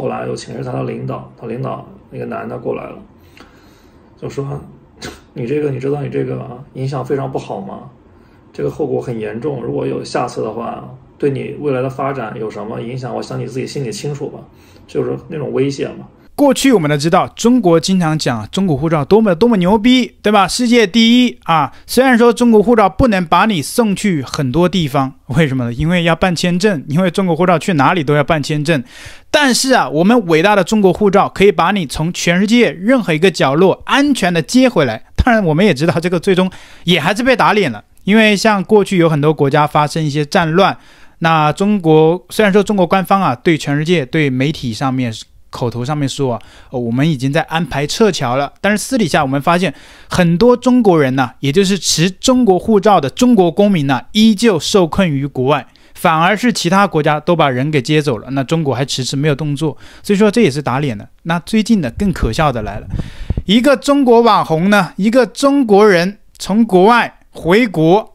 后来又请示他的领导，他领导那个男的过来了，就说：“ 你这个你知道你这个影响非常不好吗？这个后果很严重，如果有下次的话，对你未来的发展有什么影响？我想你自己心里清楚吧。”就是那种威胁嘛。过去我们都知道，中国经常讲中国护照多么多么牛逼，对吧？世界第一啊！虽然说中国护照不能把你送去很多地方，为什么呢？因为要办签证，因为中国护照去哪里都要办签证。但是啊，我们伟大的中国护照可以把你从全世界任何一个角落安全的接回来。当然，我们也知道这个最终也还是被打脸了，因为像过去有很多国家发生一些战乱，那中国虽然说中国官方啊对全世界对媒体上面。口头上面说啊，我们已经在安排撤侨了，但是私底下我们发现很多中国人呢，也就是持中国护照的中国公民呢，依旧受困于国外，反而是其他国家都把人给接走了，那中国还迟迟没有动作，所以说这也是打脸的。那最近的更可笑的来了，一个中国网红呢，一个中国人从国外回国。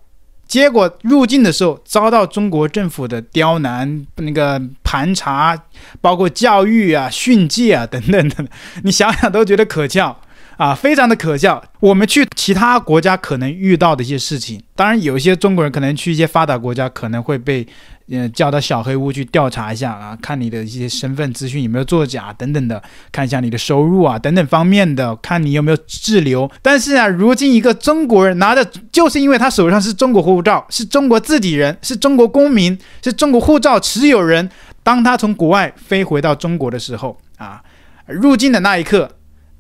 结果入境的时候遭到中国政府的刁难，那个盘查，包括教育啊、训诫啊等等等，你想想都觉得可笑。啊，非常的可笑。我们去其他国家可能遇到的一些事情，当然有一些中国人可能去一些发达国家可能会被。嗯，叫到小黑屋去调查一下啊，看你的一些身份资讯有没有作假等等的，看一下你的收入啊等等方面的，看你有没有滞留。但是啊，如今一个中国人拿着，就是因为他手上是中国护照，是中国自己人，是中国公民，是中国护照持有人。当他从国外飞回到中国的时候啊，入境的那一刻，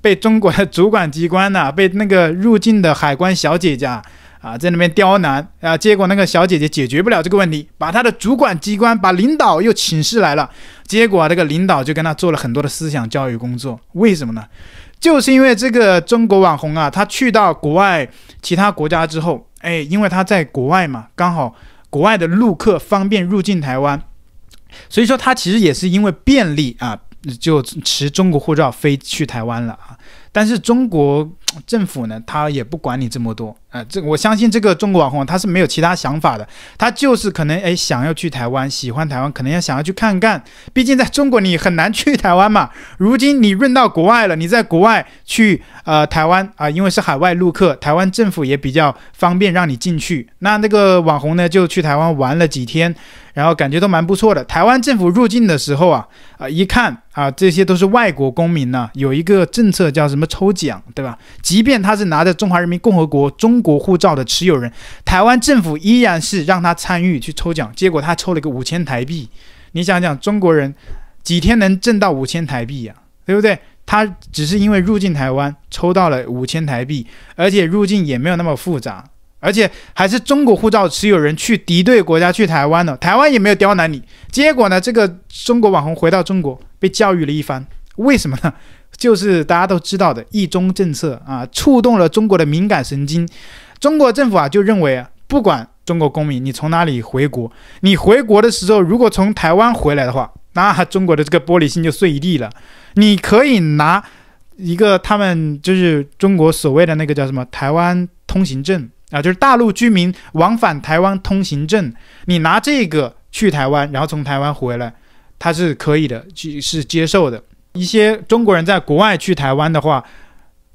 被中国的主管机关呢，被那个入境的海关小姐姐。啊，在那边刁难啊，结果那个小姐姐解决不了这个问题，把她的主管机关、把领导又请示来了，结果这个领导就跟他做了很多的思想教育工作。为什么呢？就是因为这个中国网红啊，他去到国外其他国家之后，哎，因为他在国外嘛，刚好国外的陆客方便入境台湾，所以说他其实也是因为便利啊，就持中国护照飞去台湾了啊。但是中国政府呢，他也不管你这么多，呃，这我相信这个中国网红他是没有其他想法的，他就是可能哎想要去台湾，喜欢台湾，可能要想要去看看，毕竟在中国你很难去台湾嘛。如今你润到国外了，你在国外去呃台湾啊，因为是海外陆客，台湾政府也比较方便让你进去。那那个网红呢，就去台湾玩了几天。然后感觉都蛮不错的。台湾政府入境的时候啊，啊一看啊，这些都是外国公民呢，有一个政策叫什么抽奖，对吧？即便他是拿着中华人民共和国中国护照的持有人，台湾政府依然是让他参与去抽奖。结果他抽了一个五千台币，你想想，中国人几天能挣到五千台币呀？对不对？他只是因为入境台湾抽到了五千台币，而且入境也没有那么复杂。而且还是中国护照持有人去敌对国家去台湾了，台湾也没有刁难你。结果呢，这个中国网红回到中国被教育了一番，为什么呢？就是大家都知道的“一中”政策啊，触动了中国的敏感神经。中国政府啊就认为啊，不管中国公民你从哪里回国，你回国的时候如果从台湾回来的话，那中国的这个玻璃心就碎一地了。你可以拿一个他们就是中国所谓的那个叫什么台湾通行证。啊，就是大陆居民往返台湾通行证，你拿这个去台湾，然后从台湾回来，它是可以的，去是接受的。一些中国人在国外去台湾的话，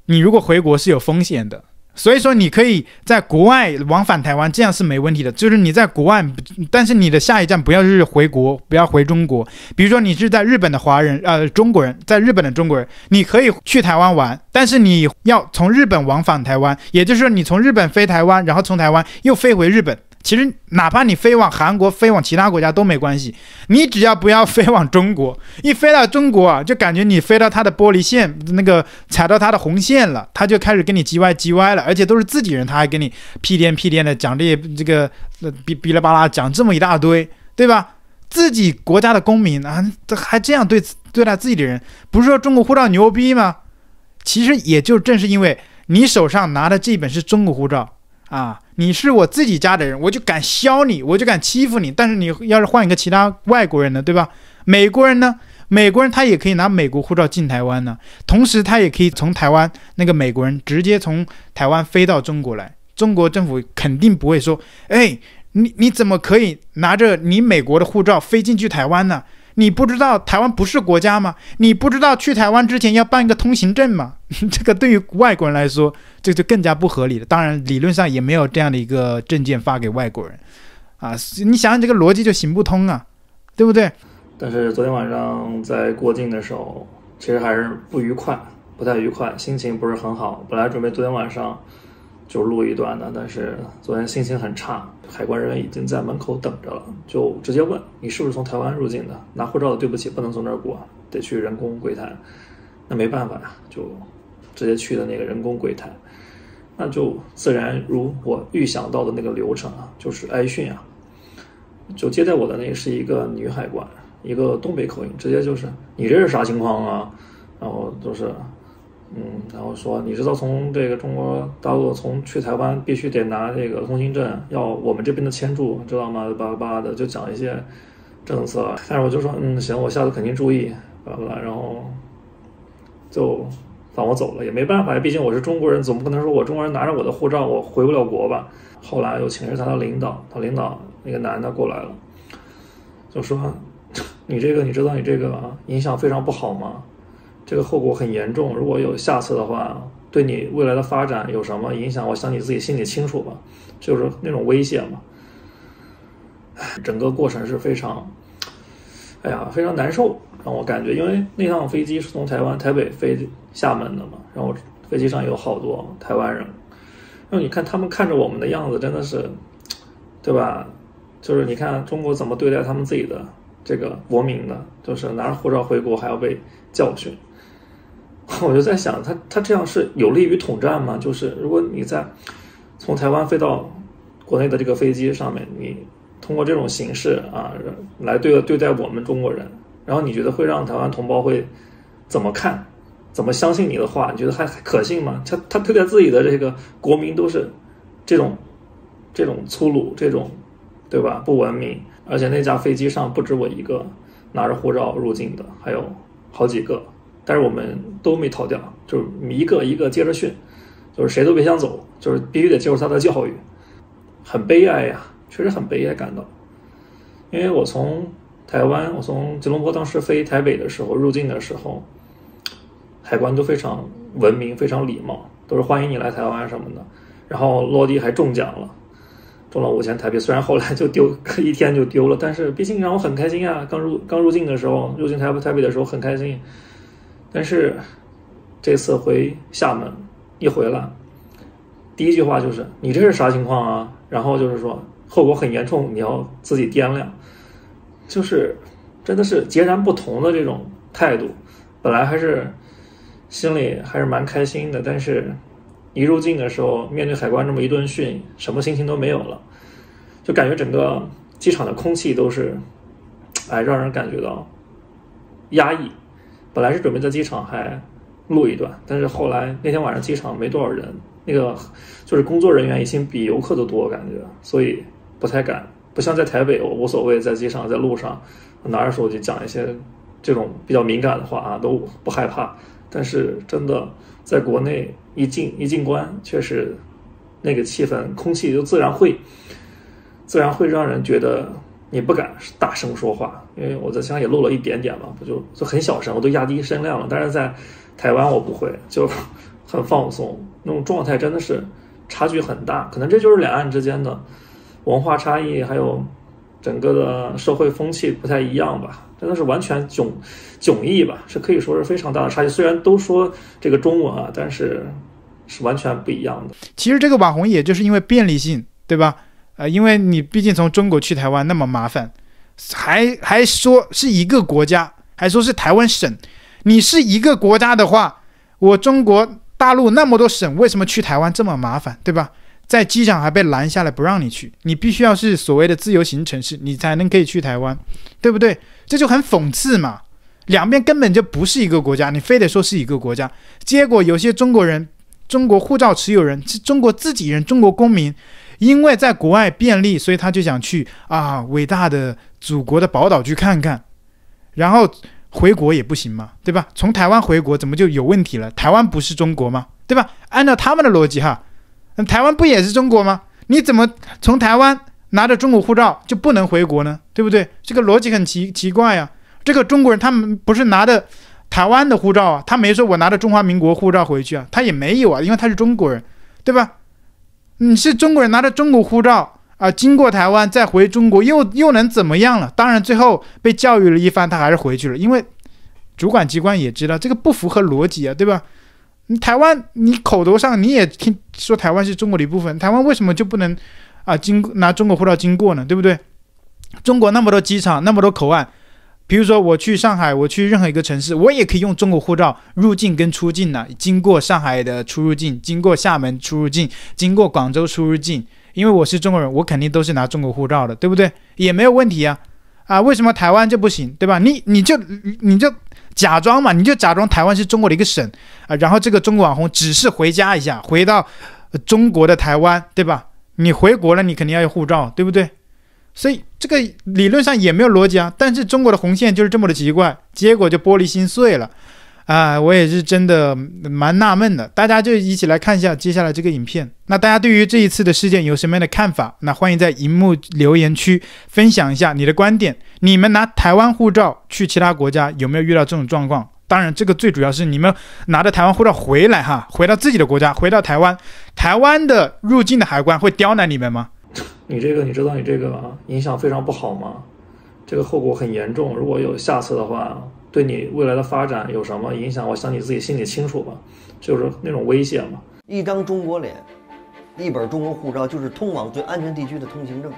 你如果回国是有风险的。所以说，你可以在国外往返台湾，这样是没问题的。就是你在国外，但是你的下一站不要是回国，不要回中国。比如说，你是在日本的华人，呃，中国人在日本的中国人，你可以去台湾玩，但是你要从日本往返台湾，也就是说，你从日本飞台湾，然后从台湾又飞回日本。其实，哪怕你飞往韩国、飞往其他国家都没关系，你只要不要飞往中国。一飞到中国啊，就感觉你飞到他的玻璃线，那个踩到他的红线了，他就开始跟你叽歪叽歪了，而且都是自己人，他还跟你屁颠屁颠的讲这些这个呃哔哔啦吧啦讲这么一大堆，对吧？自己国家的公民啊，这还这样对对待自己的人，不是说中国护照牛逼吗？其实也就正是因为你手上拿的这本是中国护照。啊，你是我自己家的人，我就敢削你，我就敢欺负你。但是你要是换一个其他外国人呢，对吧？美国人呢？美国人他也可以拿美国护照进台湾呢，同时他也可以从台湾那个美国人直接从台湾飞到中国来。中国政府肯定不会说，哎，你你怎么可以拿着你美国的护照飞进去台湾呢？你不知道台湾不是国家吗？你不知道去台湾之前要办一个通行证吗？这个对于外国人来说，这就更加不合理了。当然，理论上也没有这样的一个证件发给外国人啊。你想想这个逻辑就行不通啊，对不对？但是昨天晚上在过境的时候，其实还是不愉快，不太愉快，心情不是很好。本来准备昨天晚上。就录一段的，但是昨天心情很差，海关人员已经在门口等着了，就直接问你是不是从台湾入境的，拿护照的，对不起，不能从这儿过，得去人工柜台。那没办法呀，就直接去的那个人工柜台，那就自然如我预想到的那个流程啊，就是挨训啊。就接待我的那是一个女海关，一个东北口音，直接就是你这是啥情况啊？然后就是。嗯，然后说你知道从这个中国大陆从去台湾必须得拿这个通行证，要我们这边的签注，知道吗？巴拉巴拉的就讲一些政策，但是我就说嗯行，我下次肯定注意，巴拉巴拉，然后就放我走了，也没办法，毕竟我是中国人，总不可能说我中国人拿着我的护照我回不了国吧？后来又请示他的领导，他领导那个男的过来了，就说你这个你知道你这个影响非常不好吗？这个后果很严重，如果有下次的话，对你未来的发展有什么影响？我想你自己心里清楚吧，就是那种威胁嘛。整个过程是非常，哎呀，非常难受，让我感觉，因为那趟飞机是从台湾台北飞厦门的嘛，然后飞机上有好多台湾人，然后你看他们看着我们的样子，真的是，对吧？就是你看中国怎么对待他们自己的这个国民的，就是拿着护照回国还要被教训。我就在想，他他这样是有利于统战吗？就是如果你在从台湾飞到国内的这个飞机上面，你通过这种形式啊来对对待我们中国人，然后你觉得会让台湾同胞会怎么看？怎么相信你的话？你觉得还可信吗？他他对待自己的这个国民都是这种这种粗鲁，这种对吧？不文明，而且那架飞机上不止我一个拿着护照入境的，还有好几个。但是我们都没逃掉，就是一个一个接着训，就是谁都别想走，就是必须得接受他的教育，很悲哀呀，确实很悲哀感到。因为我从台湾，我从吉隆坡当时飞台北的时候，入境的时候，海关都非常文明，非常礼貌，都是欢迎你来台湾什么的。然后落地还中奖了，中了五千台币，虽然后来就丢，一天就丢了，但是毕竟让我很开心啊。刚入刚入境的时候，入境台台北的时候很开心。但是这次回厦门一回来，第一句话就是你这是啥情况啊？然后就是说后果很严重，你要自己掂量。就是真的是截然不同的这种态度。本来还是心里还是蛮开心的，但是一入境的时候，面对海关这么一顿训，什么心情都没有了，就感觉整个机场的空气都是，哎，让人感觉到压抑。本来是准备在机场还录一段，但是后来那天晚上机场没多少人，那个就是工作人员已经比游客都多，感觉，所以不太敢。不像在台北，我无所谓，在机场在路上拿着手机讲一些这种比较敏感的话啊，都不害怕。但是真的在国内一进一进关，确实那个气氛空气就自然会自然会让人觉得。你不敢大声说话，因为我在香港也录了一点点嘛，不就就很小声，我都压低声量了。但是在台湾我不会，就很放松，那种状态真的是差距很大。可能这就是两岸之间的文化差异，还有整个的社会风气不太一样吧，真的是完全迥迥异吧，是可以说是非常大的差距。虽然都说这个中文啊，但是是完全不一样的。其实这个网红也就是因为便利性，对吧？啊，因为你毕竟从中国去台湾那么麻烦，还还说是一个国家，还说是台湾省。你是一个国家的话，我中国大陆那么多省，为什么去台湾这么麻烦，对吧？在机场还被拦下来不让你去，你必须要是所谓的自由行城市，你才能可以去台湾，对不对？这就很讽刺嘛。两边根本就不是一个国家，你非得说是一个国家，结果有些中国人、中国护照持有人是中国自己人、中国公民。因为在国外便利，所以他就想去啊，伟大的祖国的宝岛去看看，然后回国也不行嘛，对吧？从台湾回国怎么就有问题了？台湾不是中国吗？对吧？按照他们的逻辑哈，那台湾不也是中国吗？你怎么从台湾拿着中国护照就不能回国呢？对不对？这个逻辑很奇奇怪呀。这个中国人他们不是拿的台湾的护照啊，他没说我拿着中华民国护照回去啊，他也没有啊，因为他是中国人，对吧？你是中国人拿着中国护照啊，经过台湾再回中国，又又能怎么样了？当然最后被教育了一番，他还是回去了，因为主管机关也知道这个不符合逻辑啊，对吧？你台湾你口头上你也听说台湾是中国的一部分，台湾为什么就不能啊经拿中国护照经过呢？对不对？中国那么多机场，那么多口岸，比如说我去上海，我去任何一个城市，我也可以用中国护照入境跟出境呢。经过上海的出入境，经过厦门出入境，经过广州出入境，因为我是中国人，我肯定都是拿中国护照的，对不对？也没有问题啊。啊，为什么台湾就不行，对吧？你你就你就假装嘛，你就假装台湾是中国的一个省啊，然后这个中国网红只是回家一下，回到中国的台湾，对吧？你回国了，你肯定要有护照，对不对？所以这个理论上也没有逻辑啊，但是中国的红线就是这么的奇怪，结果就玻璃心碎了，啊，我也是真的蛮纳闷的。大家就一起来看一下接下来这个影片。那大家对于这一次的事件有什么样的看法？那欢迎在荧幕留言区分享一下你的观点。你们拿台湾护照去其他国家有没有遇到这种状况？当然，这个最主要是你们拿着台湾护照回来哈，回到自己的国家，回到台湾，台湾的入境的海关会刁难你们吗？你这个你知道你这个影响非常不好吗？这个后果很严重。如果有下次的话，对你未来的发展有什么影响？我想你自己心里清楚吧，就是那种威胁嘛。一张中国脸，一本中国护照，就是通往最安全地区的通行证。